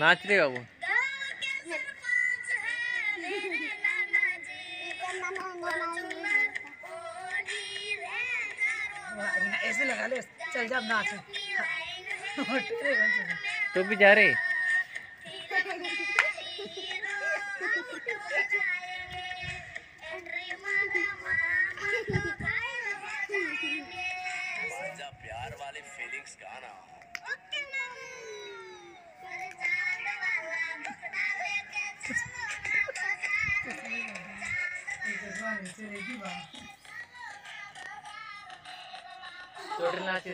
नाच रे बाबू ऐसे लगा ले चल जा नाच। तो भी जा रे प्यार वाली फीलिंग्स बात चोटी नाच